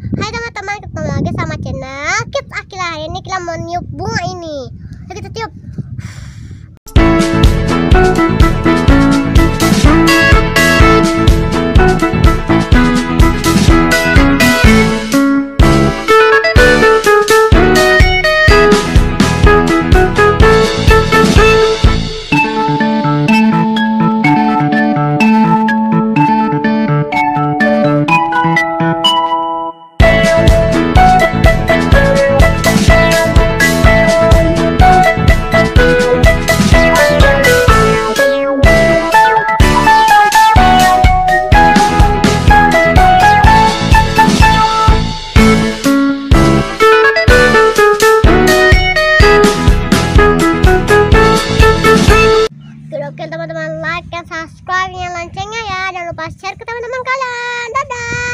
Hai teman-teman, ketemu lagi sama channel Kids Akila Hari ini. Kita mau niup bunga ini. Kita tiup teman-teman like dan subscribe-nya loncengnya ya. Jangan lupa share ke teman-teman kalian. Dadah.